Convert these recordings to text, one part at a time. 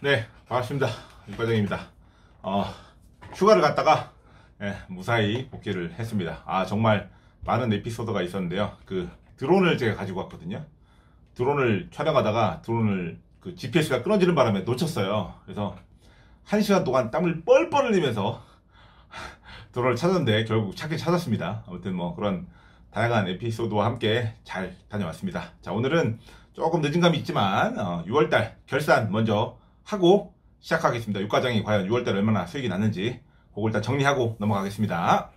네, 반갑습니다. 육과정입니다. 어, 휴가를 갔다가 예, 무사히 복귀를 했습니다. 아, 정말 많은 에피소드가 있었는데요. 그 드론을 제가 가지고 왔거든요. 드론을 촬영하다가 드론을 그 GPS가 끊어지는 바람에 놓쳤어요. 그래서 한 시간 동안 땀을 뻘뻘 흘리면서 드론을 찾았는데 결국 찾긴 찾았습니다. 아무튼 뭐 그런 다양한 에피소드와 함께 잘 다녀왔습니다. 자, 오늘은 조금 늦은 감이 있지만 어, 6월달 결산 먼저 하고 시작하겠습니다. 육과장이 과연 6월달 얼마나 수익이 났는지 그걸 일단 정리하고 넘어가겠습니다.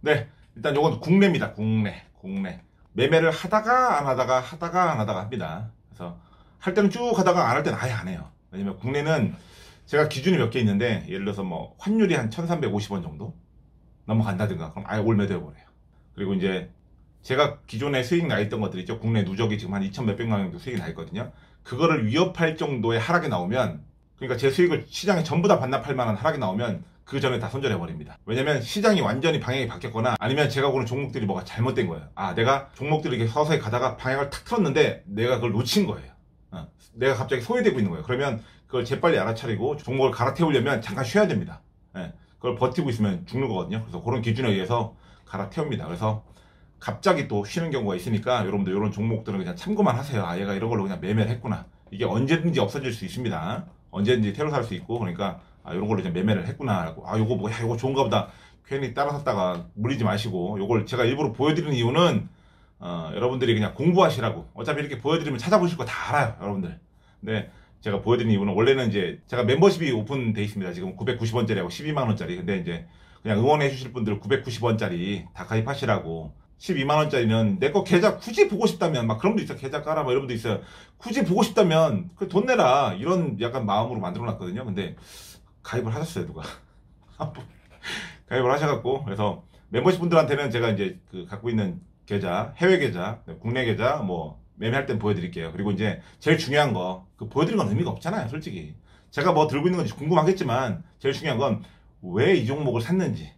네, 일단 요건 국내입니다. 국내, 국내. 매매를 하다가 안 하다가 하다가 안 하다가 합니다. 그래서 할 때는 쭉 하다가 안 할 때는 아예 안 해요. 왜냐면 국내는 제가 기준이 몇 개 있는데 예를 들어서 뭐 환율이 한 1350원 정도 넘어간다든가 그럼 아예 올매도해 버려요. 그리고 이제 제가 기존에 수익 나 있던 것들 있죠. 국내 누적이 지금 한 2천 몇백만 원 정도 수익이 나 있거든요. 그거를 위협할 정도의 하락이 나오면 그러니까 제 수익을 시장에 전부 다 반납할 만한 하락이 나오면 그 전에 다 손절해 버립니다. 왜냐면 시장이 완전히 방향이 바뀌었거나 아니면 제가 보는 종목들이 뭐가 잘못된 거예요. 아, 내가 종목들이 이렇게 서서히 가다가 방향을 탁 틀었는데 내가 그걸 놓친 거예요. 어, 내가 갑자기 소외되고 있는 거예요. 그러면 그걸 재빨리 알아차리고 종목을 갈아태우려면 잠깐 쉬어야 됩니다. 예, 그걸 버티고 있으면 죽는 거거든요. 그래서 그런 기준에 의해서 갈아태웁니다. 그래서 갑자기 또 쉬는 경우가 있으니까 여러분들 이런 종목들은 그냥 참고만 하세요. 아 얘가 이런 걸로 그냥 매매를 했구나. 이게 언제든지 없어질 수 있습니다. 언제든지 테러 살 수 있고 그러니까 아 이런 걸로 그냥 매매를 했구나 하고 아 요거 뭐야 요거 좋은가 보다 괜히 따라 샀다가 물리지 마시고 요걸 제가 일부러 보여드리는 이유는 어, 여러분들이 그냥 공부하시라고 어차피 이렇게 보여드리면 찾아보실 거 다 알아요 여러분들 근데 제가 보여드리는 이유는 원래는 이제 제가 멤버십이 오픈돼 있습니다 지금 990원짜리하고 12만원짜리 근데 이제 그냥 응원해 주실 분들 990원짜리 다 가입하시라고 12만원짜리는 내 거 계좌 굳이 보고 싶다면 막 그런 분도 있어 계좌 깔아 막 이런 분도 있어요. 굳이 보고 싶다면 그 돈 내라. 이런 약간 마음으로 만들어 놨거든요. 근데 가입을 하셨어요 누가? 가입을 하셔갖고. 그래서 멤버십 분들한테는 제가 이제 그 갖고 있는 계좌 해외 계좌 국내 계좌 뭐 매매할 땐 보여드릴게요. 그리고 이제 제일 중요한 거 그 보여드리는 건 의미가 없잖아요 솔직히. 제가 뭐 들고 있는 건지 궁금하겠지만 제일 중요한 건 왜 이 종목을 샀는지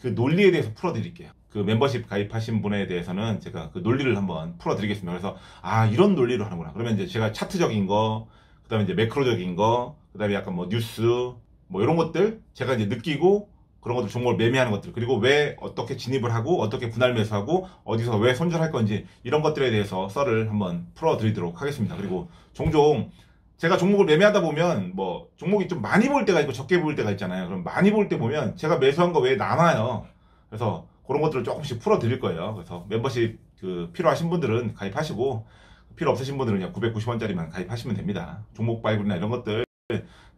그 논리에 대해서 풀어드릴게요 그 멤버십 가입하신 분에 대해서는 제가 그 논리를 한번 풀어드리겠습니다. 그래서 아 이런 논리로 하는구나. 그러면 이제 제가 차트적인 거, 그다음에 이제 매크로적인 거, 그다음에 약간 뭐 뉴스 뭐 이런 것들 제가 이제 느끼고 그런 것들 종목을 매매하는 것들 그리고 왜 어떻게 진입을 하고 어떻게 분할 매수하고 어디서 왜 손절할 건지 이런 것들에 대해서 썰을 한번 풀어드리도록 하겠습니다. 그리고 종종 제가 종목을 매매하다 보면 뭐 종목이 좀 많이 볼 때가 있고 적게 볼 때가 있잖아요. 그럼 많이 볼 때 보면 제가 매수한 거 왜 남아요. 그래서 그런 것들을 조금씩 풀어 드릴 거예요. 그래서 멤버십 그 필요하신 분들은 가입하시고 필요 없으신 분들은 그냥 990원짜리만 가입하시면 됩니다. 종목 발굴이나 이런 것들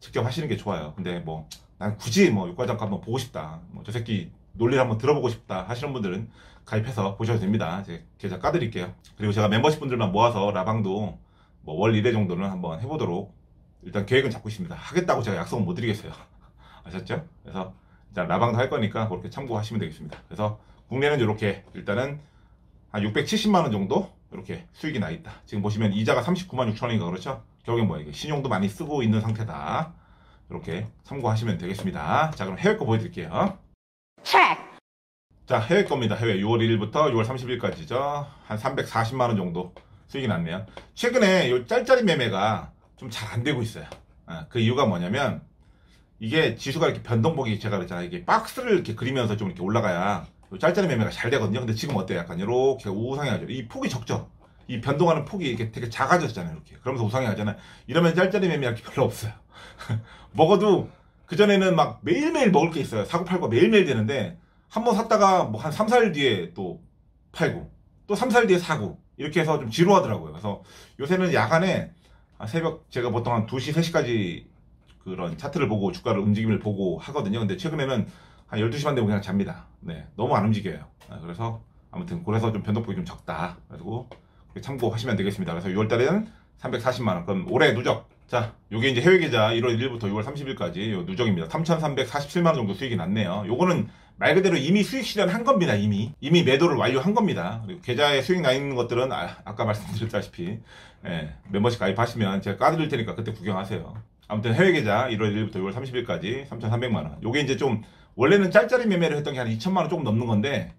직접 하시는 게 좋아요. 근데 뭐 난 굳이 뭐 육과장 한번 보고 싶다. 뭐 저 새끼 논리를 한번 들어보고 싶다 하시는 분들은 가입해서 보셔도 됩니다. 제 계좌 까드릴게요. 그리고 제가 멤버십 분들만 모아서 라방도 뭐 월 1회 정도는 한번 해보도록 일단 계획은 잡고 있습니다. 하겠다고 제가 약속은 못 드리겠어요. 아셨죠? 그래서 일단 라방도 할 거니까 그렇게 참고하시면 되겠습니다. 그래서 국내는 이렇게 일단은 한 670만 원 정도 이렇게 수익이 나 있다. 지금 보시면 이자가 39만 6천 원인가 그렇죠? 결국엔 뭐야 이게 신용도 많이 쓰고 있는 상태다. 이렇게 참고하시면 되겠습니다. 자 그럼 해외 거 보여드릴게요. 자 해외 겁니다. 해외 6월 1일부터 6월 30일까지죠. 한 340만 원 정도 수익이 났네요. 최근에 이 짤짤이 매매가 좀 잘 안 되고 있어요. 아, 그 이유가 뭐냐면 이게 지수가 이렇게 변동폭이 제가 그랬잖아요. 이게 박스를 이렇게 그리면서 좀 이렇게 올라가야 짤짤이 매매가 잘 되거든요. 근데 지금 어때요? 약간 이렇게 우상향하죠. 이 폭이 적죠. 이 변동하는 폭이 이렇게 되게 작아졌잖아요. 이렇게. 그러면서 우상향하잖아요. 이러면 짤짤이 매매 할 게 별로 없어요. 먹어도 그전에는 막 매일매일 먹을 게 있어요. 사고 팔고 매일매일 되는데 한 번 샀다가 뭐 한 3, 4일 뒤에 또 팔고 또 3, 4일 뒤에 사고 이렇게 해서 좀 지루하더라고요. 그래서 요새는 야간에 새벽 제가 보통 한 2시, 3시까지 그런 차트를 보고 주가를 움직임을 보고 하거든요. 근데 최근에는 한 12시 반 되면 그냥 잡니다. 네. 너무 안 움직여요. 네, 그래서 아무튼 그래서 좀 변동폭이 좀 적다. 그래가지고 참고하시면 되겠습니다. 그래서 6월 달에는 340만 원. 그럼 올해 누적. 자, 요게 이제 해외 계좌 1월 1일부터 6월 30일까지 요 누적입니다. 3,347만 원 정도 수익이 났네요. 요거는 말 그대로 이미 수익 실현한 겁니다. 이미. 이미 매도를 완료한 겁니다. 그리고 계좌에 수익 나 있는 것들은 아까 말씀드렸다시피 예, 멤버십 가입하시면 제가 까드릴 테니까 그때 구경하세요. 아무튼 해외 계좌 1월 1일부터 6월 30일까지 3,300만 원. 요게 이제 좀 원래는 짤짤이 매매를 했던 게 한 2천만 원 조금 넘는 건데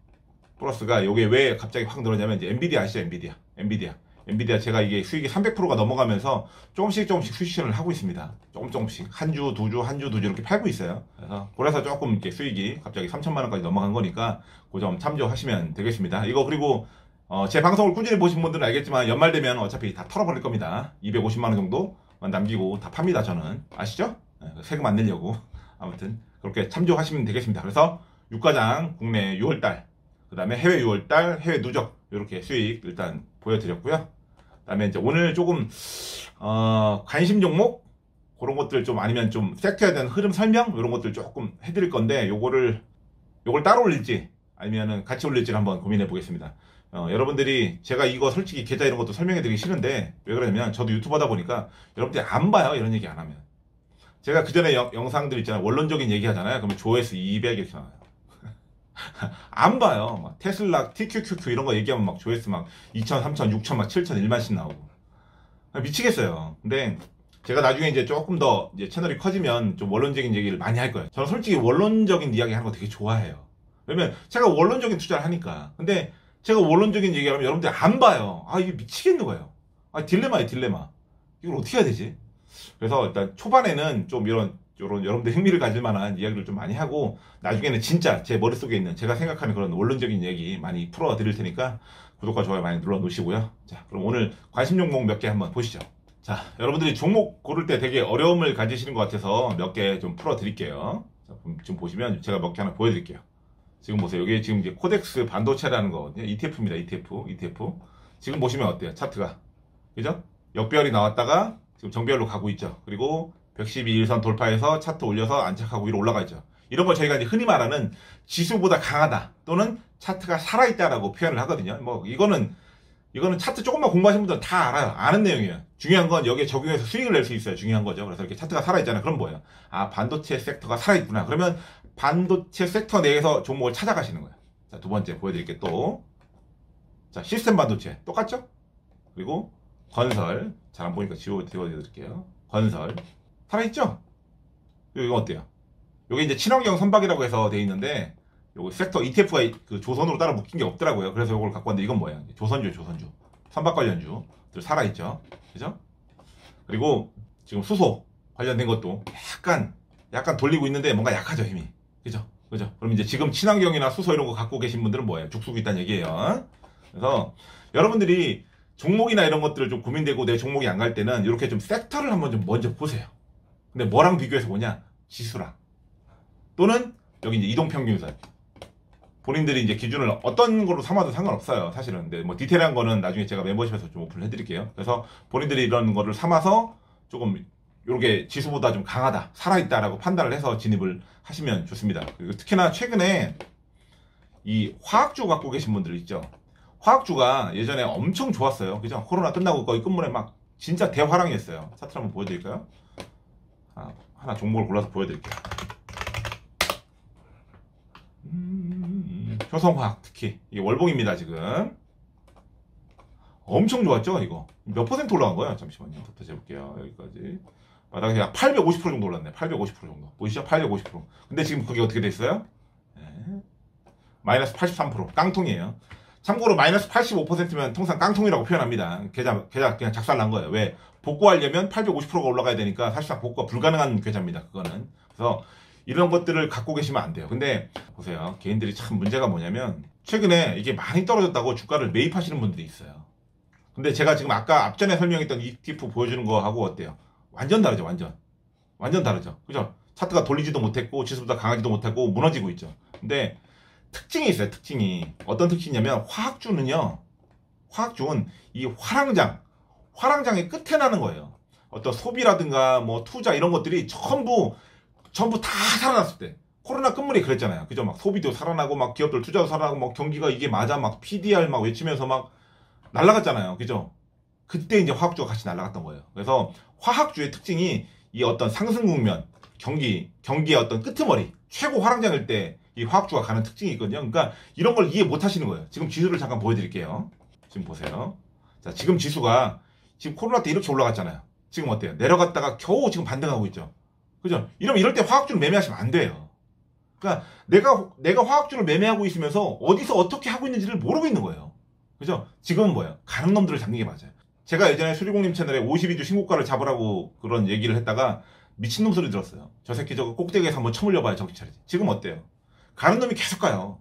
플러스가 요게 왜 갑자기 확 늘었냐면 이제 엔비디아 아시죠 엔비디아 엔비디아 엔비디아 제가 이게 수익이 300%가 넘어가면서 조금씩 조금씩 수익 실현을 하고 있습니다. 조금 조금씩 한 주, 두 주, 한 주, 두 주 이렇게 팔고 있어요. 그래서 그래서 조금 이렇게 수익이 갑자기 3천만 원까지 넘어간 거니까 그 점 참조하시면 되겠습니다. 이거 그리고 어, 제 방송을 꾸준히 보신 분들은 알겠지만 연말 되면 어차피 다 털어버릴 겁니다. 250만 원 정도만 남기고 다 팝니다. 저는 아시죠? 네, 세금 안 내려고 아무튼 그렇게 참조하시면 되겠습니다. 그래서 유가장 국내 6월달 그 다음에 해외 6월달 해외 누적 이렇게 수익 일단 보여드렸고요. 그 다음에 이제 오늘 조금 어, 관심 종목 그런 것들 좀 아니면 좀 섹터에 대한 흐름 설명 이런 것들 조금 해드릴 건데 요거를 요걸 따로 올릴지 아니면은 같이 올릴지를 한번 고민해 보겠습니다. 어, 여러분들이 제가 이거 솔직히 계좌 이런 것도 설명해 드리기 싫은데 왜 그러냐면 저도 유튜버다 보니까 여러분들이 안 봐요 이런 얘기 안 하면. 제가 그 전에 영상들 있잖아요. 원론적인 얘기 하잖아요. 그러면 조회수 200 이렇게 나와요. 안 봐요. 막 테슬라 TQQQ 이런 거 얘기하면 막 조회수 막 2천 3천 6천 막 7천 1만씩 나오고. 미치겠어요. 근데 제가 나중에 이제 조금 더 이제 채널이 커지면 좀 원론적인 얘기를 많이 할 거예요. 저는 솔직히 원론적인 이야기 하는 거 되게 좋아해요. 왜냐면 제가 원론적인 투자를 하니까. 근데 제가 원론적인 얘기하면 여러분들이 안 봐요. 아, 이게 미치겠는 거예요. 아, 딜레마예요, 딜레마. 이걸 어떻게 해야 되지? 그래서 일단 초반에는 좀 이런, 이런 여러분들 흥미를 가질 만한 이야기를 좀 많이 하고, 나중에는 진짜 제 머릿속에 있는 제가 생각하는 그런 원론적인 얘기 많이 풀어 드릴 테니까, 구독과 좋아요 많이 눌러 놓으시고요. 자, 그럼 오늘 관심 종목 몇 개 한번 보시죠. 자, 여러분들이 종목 고를 때 되게 어려움을 가지시는 것 같아서 몇 개 좀 풀어 드릴게요. 자, 지금 보시면 제가 몇 개 하나 보여드릴게요. 지금 보세요. 여기 지금 이제 코덱스 반도체라는 거거든요. ETF입니다. ETF. ETF. 지금 보시면 어때요? 차트가. 그죠? 역별이 나왔다가 지금 정별로 가고 있죠. 그리고 112일선 돌파해서 차트 올려서 안착하고 위로 올라가 있죠. 이런 걸 저희가 이제 흔히 말하는 지수보다 강하다 또는 차트가 살아있다라고 표현을 하거든요. 뭐 이거는 이거는 차트 조금만 공부하신 분들은 다 알아요. 아는 내용이에요. 중요한 건 여기에 적용해서 수익을 낼 수 있어요. 중요한 거죠. 그래서 이렇게 차트가 살아있잖아요. 그럼 뭐예요? 아, 반도체 섹터가 살아있구나. 그러면 반도체 섹터 내에서 종목을 찾아가시는 거예요. 자, 두 번째 보여드릴게 또. 자, 시스템 반도체. 똑같죠? 그리고 건설. 잘 안 보니까 지워, 지워드릴게요. 건설. 살아있죠? 이거 어때요? 이게 이제 친환경 선박이라고 해서 돼 있는데 요거 섹터 ETF가 그 조선으로 따라 묶인 게 없더라고요. 그래서 이걸 갖고 왔는데 이건 뭐예요? 조선주, 조선주. 선박 관련주 들 살아있죠. 그죠? 그리고 지금 수소 관련된 것도 약간, 약간 돌리고 있는데 뭔가 약하죠, 힘이. 그죠? 그죠? 그럼 이제 지금 친환경이나 수소 이런 거 갖고 계신 분들은 뭐예요? 죽수고 있다는 얘기예요. 그래서 여러분들이 종목이나 이런 것들을 좀 고민되고 내 종목이 안 갈 때는 이렇게 좀 섹터를 한번 좀 먼저 보세요. 근데 뭐랑 비교해서 보냐? 지수랑. 또는 여기 이제 이동평균선. 본인들이 이제 기준을 어떤 걸로 삼아도 상관없어요. 사실은. 근데 뭐 디테일한 거는 나중에 제가 멤버십에서 좀 오픈을 해드릴게요. 그래서 본인들이 이런 거를 삼아서 조금 요렇게 지수보다 좀 강하다, 살아있다라고 판단을 해서 진입을 하시면 좋습니다. 특히나 최근에 이 화학주 갖고 계신 분들 있죠. 화학주가 예전에 엄청 좋았어요. 그죠? 코로나 끝나고 거의 끝물에 막 진짜 대화랑이었어요. 차트 한번 보여드릴까요? 아, 하나 종목을 골라서 보여드릴게요. 음, 효성화학 특히 이게 월봉입니다 지금 엄청 좋았죠 이거 몇 퍼센트 올라간 거예요 잠시만요 더 재볼게요 여기까지 바닥에 약850% 정도 올랐네. 850% 정도. 보이시죠? 850% 근데 지금 그게 어떻게 됐어요? 네. 마이너스 83% 깡통이에요. 참고로 마이너스 85%면 통상 깡통이라고 표현합니다. 계좌 계좌 그냥 작살난 거예요. 왜? 복구하려면 850%가 올라가야 되니까 사실상 복구가 불가능한 계좌입니다 그거는. 그래서 이런 것들을 갖고 계시면 안 돼요. 근데 보세요. 개인들이 참 문제가 뭐냐면 최근에 이게 많이 떨어졌다고 주가를 매입하시는 분들이 있어요. 근데 제가 지금 아까 앞전에 설명했던 ETF 보여주는 거하고 어때요? 완전 다르죠, 완전. 완전 다르죠. 그죠? 차트가 돌리지도 못했고 지수보다 강하지도 못하고 무너지고 있죠. 근데 특징이 있어요, 특징이. 어떤 특징이냐면 화학주는요. 화학주는 이 화랑장, 화랑장의 끝에 나는 거예요. 어떤 소비라든가 뭐 투자 이런 것들이 전부 전부 다 살아났을 때 코로나 끝물이 그랬잖아요. 그죠? 막 소비도 살아나고 막 기업들 투자도 살아나고 막 경기가 이게 맞아 막 PDR 막 외치면서 막 날라갔잖아요. 그죠? 그때 이제 화학주가 같이 날라갔던 거예요. 그래서 화학주의 특징이 이 어떤 상승 국면, 경기, 경기의 어떤 끄트머리, 최고 화랑장일 때 이 화학주가 가는 특징이 있거든요. 그러니까 이런 걸 이해 못 하시는 거예요. 지금 지수를 잠깐 보여드릴게요. 지금 보세요. 자, 지금 지수가 지금 코로나 때 이렇게 올라갔잖아요. 지금 어때요? 내려갔다가 겨우 지금 반등하고 있죠. 그죠? 이러면 이럴 때 화학주를 매매하시면 안 돼요. 그러니까 내가 내가 화학주를 매매하고 있으면서 어디서 어떻게 하고 있는지를 모르고 있는 거예요. 그죠? 지금은 뭐예요? 가는 놈들을 잡는 게 맞아요. 제가 예전에 수리공님 채널에 52주 신고가를 잡으라고 그런 얘기를 했다가 미친놈 소리 들었어요. 저 새끼 저거 꼭대기에서 한번 쳐물려봐야 정신 차리지. 지금 어때요? 가는 놈이 계속 가요.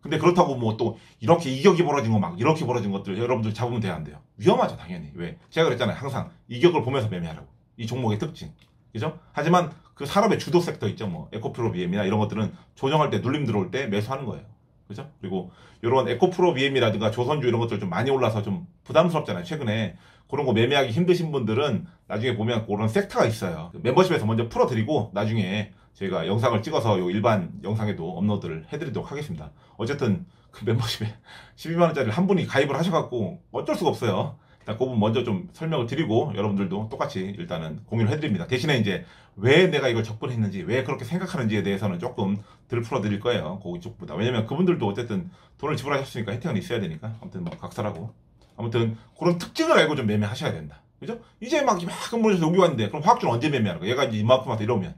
근데 그렇다고 뭐 또 이렇게 이격이 벌어진 거 막 이렇게 벌어진 것들 여러분들 잡으면 돼야 안 돼요. 위험하죠 당연히. 왜? 제가 그랬잖아요. 항상 이격을 보면서 매매하라고. 이 종목의 특징. 그죠? 하지만 그 산업의 주도 섹터 있죠. 뭐 에코프로 BM이나 이런 것들은 조정할 때 눌림 들어올 때 매수하는 거예요. 그죠? 그리고 이런 에코프로 BM이라든가 조선주 이런 것들 좀 많이 올라서 좀 부담스럽잖아요. 최근에 그런 거 매매하기 힘드신 분들은 나중에 보면 그런 섹터가 있어요. 멤버십에서 먼저 풀어드리고 나중에 저희가 영상을 찍어서 요 일반 영상에도 업로드를 해드리도록 하겠습니다. 어쨌든 그 멤버십에 12만원짜리를 한 분이 가입을 하셔갖고 어쩔 수가 없어요. 일단 그 부분 먼저 좀 설명을 드리고 여러분들도 똑같이 일단은 공유를 해드립니다. 대신에 이제 왜 내가 이걸 접근했는지 왜 그렇게 생각하는지에 대해서는 조금 덜 풀어드릴 거예요. 거기 쪽보다. 왜냐면 그분들도 어쨌든 돈을 지불하셨으니까 혜택은 있어야 되니까 아무튼 뭐 각설하고 아무튼 그런 특징을 알고 좀 매매하셔야 된다. 그죠? 이제 막 이만큼 물려서 여기 왔는데 그럼 화학주는 언제 매매하는 거야? 얘가 이제 이만큼 와서 이러면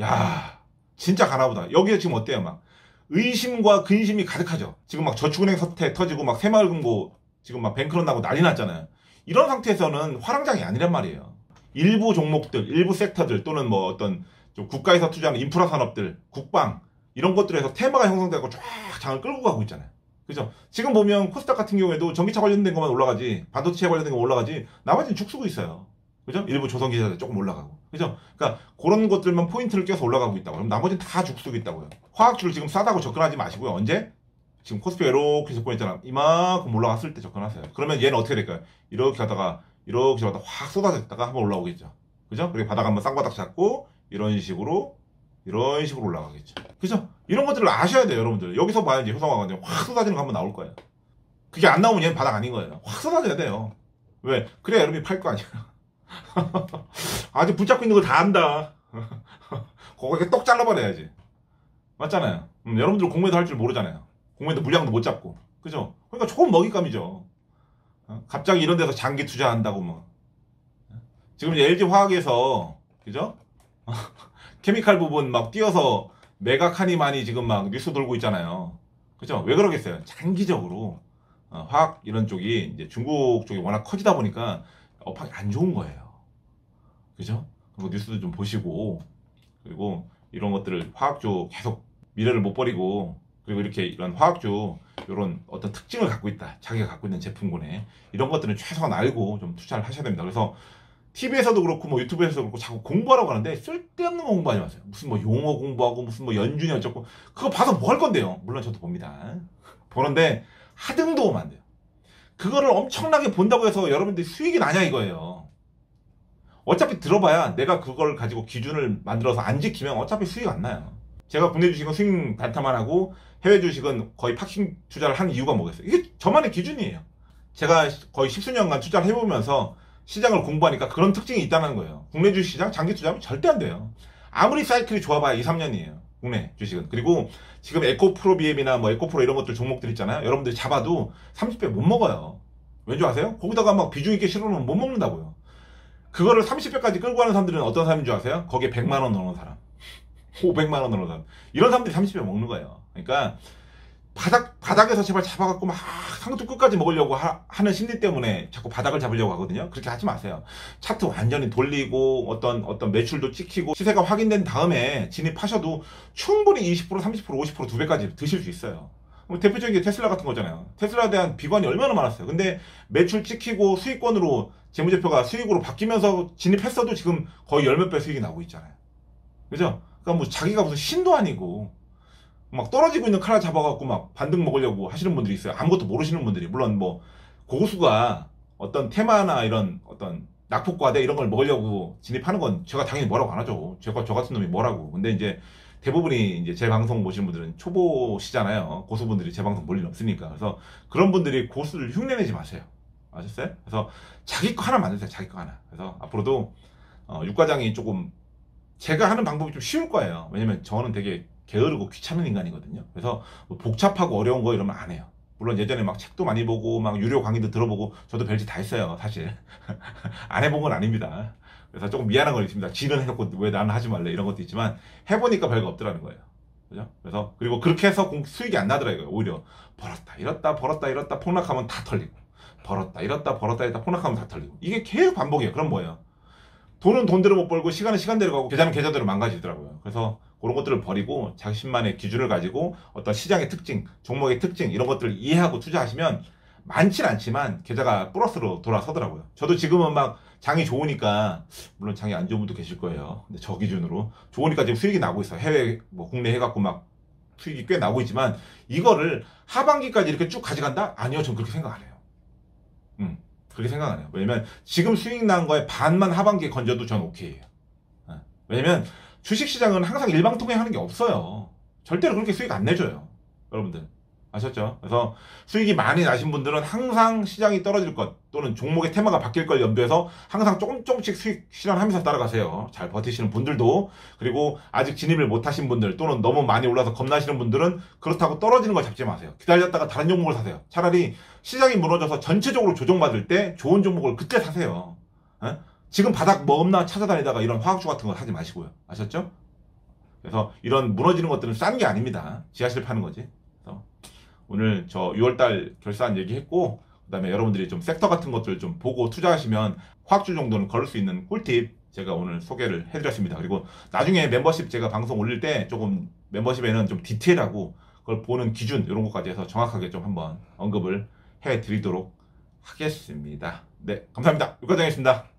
야 진짜 가나보다. 여기에 지금 어때요? 막 의심과 근심이 가득하죠. 지금 막 저축은행 사태 터지고 막 새마을금고 지금 막 뱅크런 나고 난리 났잖아요. 이런 상태에서는 화랑장이 아니란 말이에요. 일부 종목들, 일부 섹터들 또는 뭐 어떤 좀 국가에서 투자하는 인프라 산업들, 국방 이런 것들에서 테마가 형성되고 쫙 장을 끌고 가고 있잖아요. 그죠? 지금 보면 코스닥 같은 경우에도 전기차 관련된 것만 올라가지, 반도체 관련된 거 올라가지, 나머지는 죽쓰고 있어요. 그죠? 일부 조선 기자들 조금 올라가고. 그죠? 그러니까 그런 것들만 포인트를 껴서 올라가고 있다고. 그럼 나머지는 다 죽쓰고 있다고요. 화학주를 지금 싸다고 접근하지 마시고요. 언제? 지금 코스피 이렇게 접근했잖아. 이만큼 올라갔을 때 접근하세요. 그러면 얘는 어떻게 될까요? 이렇게 가다가 이렇게 잡다가 확 쏟아졌다가 한번 올라오겠죠. 그죠? 그리고 바닥 한번 쌍바닥 잡고 이런 식으로 이런 식으로 올라가겠죠. 그죠? 이런 것들을 아셔야 돼요, 여러분들. 여기서 봐야지 효성화가 확 쏟아지는 거 한번 나올 거예요. 그게 안 나오면 얘는 바닥 아닌 거예요. 확 쏟아져야 돼요. 왜? 그래야 여러분이 팔 거 아니야. 아직 붙잡고 있는 거다 안다. 그거 이렇게 똑 잘라버려야지. 맞잖아요. 음, 여러분들 공매도 할 줄 모르잖아요. 공매도 물량도 못 잡고. 그죠? 그러니까 좋은 먹잇감이죠. 어? 갑자기 이런 데서 장기 투자한다고 뭐. 지금 이제 LG 화학에서, 그죠? 케미칼 부분 막 뛰어서 메가카니 많이 지금 막 뉴스 돌고 있잖아요. 그죠? 왜 그러겠어요? 장기적으로 어, 화학 이런 쪽이 이제 중국 쪽이 워낙 커지다 보니까 업황이 안 좋은 거예요. 그죠? 그리고 뉴스도 좀 보시고 그리고 이런 것들을 화학주 계속 미래를 못 버리고 그리고 이렇게 이런 화학주 이런 어떤 특징을 갖고 있다. 자기가 갖고 있는 제품군에 이런 것들은 최소한 알고 좀 투자를 하셔야 됩니다. 그래서 TV에서도 그렇고 뭐 유튜브에서도 그렇고 자꾸 공부하라고 하는데 쓸데없는 거 공부하지 마세요. 무슨 뭐 용어 공부하고 무슨 뭐 연준이 어쩌고 그거 봐서 뭐 할 건데요. 물론 저도 봅니다. 보는데 하등도 오면 안 돼요. 그거를 엄청나게 본다고 해서 여러분들이 수익이 나냐 이거예요. 어차피 들어봐야 내가 그걸 가지고 기준을 만들어서 안 지키면 어차피 수익 안 나요. 제가 국내 주식은 수익 단타만 하고 해외 주식은 거의 팍싱 투자를 한 이유가 뭐겠어요? 이게 저만의 기준이에요. 제가 거의 십수년간 투자를 해보면서 시장을 공부하니까 그런 특징이 있다는 거예요. 국내 주식 시장 장기 투자하면 절대 안 돼요. 아무리 사이클이 좋아봐야 2, 3년이에요. 국내 주식은. 그리고 지금 에코프로 BM이나 뭐 에코프로 이런 것들 종목들 있잖아요. 여러분들이 잡아도 30배 못 먹어요. 왠지 아세요? 거기다가 막 비중 있게 실어놓으면 못 먹는다고요. 그거를 30배까지 끌고 가는 사람들은 어떤 사람인 줄 아세요? 거기에 100만원 넣는 사람. 500만원 넣는 사람. 이런 사람들이 30배 먹는 거예요. 그러니까 바닥, 바닥에서 제발 잡아갖고 막 상투 끝까지 먹으려고 하, 는 심리 때문에 자꾸 바닥을 잡으려고 하거든요. 그렇게 하지 마세요. 차트 완전히 돌리고 어떤, 어떤 매출도 찍히고 시세가 확인된 다음에 진입하셔도 충분히 20%, 30%, 50%, 두 배까지 드실 수 있어요. 뭐 대표적인 게 테슬라 같은 거잖아요. 테슬라에 대한 비관이 얼마나 많았어요. 근데 매출 찍히고 수익권으로 재무제표가 수익으로 바뀌면서 진입했어도 지금 거의 열 몇 배 수익이 나오고 있잖아요. 그죠? 그러니까 뭐 자기가 무슨 신도 아니고 막 떨어지고 있는 칼을 잡아갖고 막 반등 먹으려고 하시는 분들이 있어요. 아무것도 모르시는 분들이. 물론 뭐 고수가 어떤 테마나 이런 어떤 낙폭과대 이런 걸 먹으려고 진입하는 건 제가 당연히 뭐라고 안 하죠. 제가 저 같은 놈이 뭐라고. 근데 이제 대부분이 이제 제 방송 보시는 분들은 초보시잖아요. 고수분들이 제 방송 볼 일 없으니까. 그래서 그런 분들이 고수를 흉내내지 마세요. 아셨어요? 그래서 자기 거 하나 만드세요. 자기 거 하나. 그래서 앞으로도 어, 육과장이 조금 제가 하는 방법이 좀 쉬울 거예요. 왜냐면 저는 되게 게으르고 귀찮은 인간이거든요. 그래서 뭐 복잡하고 어려운 거 이러면 안 해요. 물론 예전에 막 책도 많이 보고 막 유료 강의도 들어보고 저도 별짓 다 했어요. 사실 안 해본 건 아닙니다. 그래서 조금 미안한 건 있습니다. 지는 해놓고 왜 나는 하지 말래 이런 것도 있지만 해보니까 별거 없더라는 거예요. 그죠? 그래서 그리고 그렇게 해서 수익이 안 나더라고요. 오히려 벌었다 잃었다 벌었다 잃었다 폭락하면 다 털리고 벌었다 잃었다 벌었다 잃었다 폭락하면 다 털리고 이게 계속 반복이에요. 그럼 뭐예요? 돈은 돈대로 못 벌고 시간은 시간대로 가고 계좌는 계좌대로 망가지더라고요. 그래서 그런 것들을 버리고 자신만의 기준을 가지고 어떤 시장의 특징, 종목의 특징 이런 것들을 이해하고 투자하시면 많진 않지만 계좌가 플러스로 돌아서더라고요. 저도 지금은 막 장이 좋으니까 물론 장이 안 좋은 분도 계실 거예요. 근데 저 기준으로 좋으니까 지금 수익이 나고 있어요. 해외 뭐 국내 해갖고 막 수익이 꽤 나고 있지만 이거를 하반기까지 이렇게 쭉 가져간다? 아니요, 전 그렇게 생각 안 해요. 음, 그렇게 생각 안 해요. 왜냐면 지금 수익 난 거에 반만 하반기에 건져도 전 오케이예요. 예. 왜냐면 주식시장은 항상 일방통행 하는 게 없어요. 절대로 그렇게 수익 안 내줘요. 여러분들. 아셨죠? 그래서 수익이 많이 나신 분들은 항상 시장이 떨어질 것 또는 종목의 테마가 바뀔 걸 염두해서 항상 조금 조금씩 수익 실현하면서 따라가세요. 잘 버티시는 분들도 그리고 아직 진입을 못 하신 분들 또는 너무 많이 올라서 겁나시는 분들은 그렇다고 떨어지는 걸 잡지 마세요. 기다렸다가 다른 종목을 사세요. 차라리 시장이 무너져서 전체적으로 조정받을 때 좋은 종목을 그때 사세요. 에? 지금 바닥 뭐 없나 찾아다니다가 이런 화학주 같은 거 사지 마시고요. 아셨죠? 그래서 이런 무너지는 것들은 싼 게 아닙니다. 지하실 파는 거지. 오늘 저 6월달 결산 얘기했고 그다음에 여러분들이 좀 섹터 같은 것들을 좀 보고 투자하시면 화학주 정도는 걸을 수 있는 꿀팁 제가 오늘 소개를 해드렸습니다. 그리고 나중에 멤버십 제가 방송 올릴 때 조금 멤버십에는 좀 디테일하고 그걸 보는 기준 이런 것까지 해서 정확하게 좀 한번 언급을 해드리도록 하겠습니다. 네, 감사합니다. 육과장이었습니다.